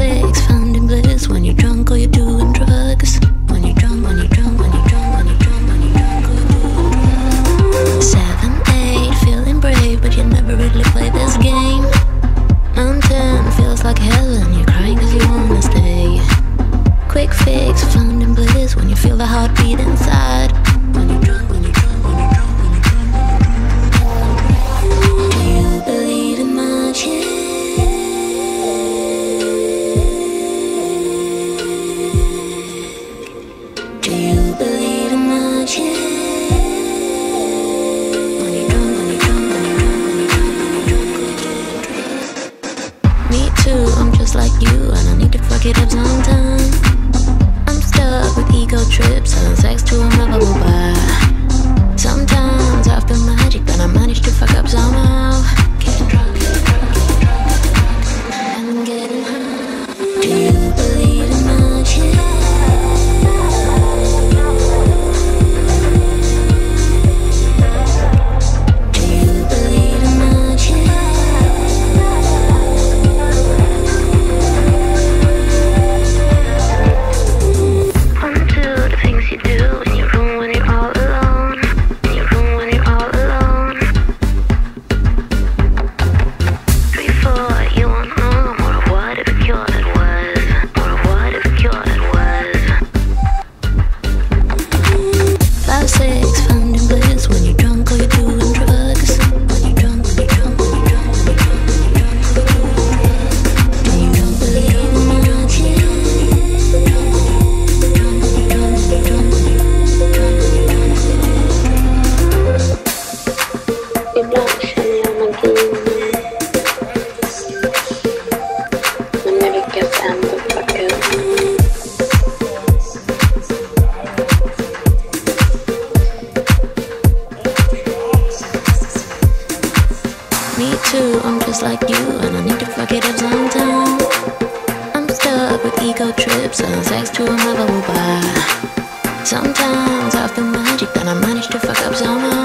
six, finding bliss when you're drunk or you're doing drugs. Feels like heaven, you're crying cause you wanna stay. Quick fix, finding bliss when you feel the heartbeat inside. When you're drunk, when you're drunk, when you're drunk, when you're drunk, when you're drunk. Do you believe in magic? Do you believe in magic? Trips, selling sex to a lovable bar. me too. I'm just like you, and I need to fuck it up sometime. I'm stuck with ego trips and sex to a level by. Sometimes I feel magic, and I manage to fuck up somehow.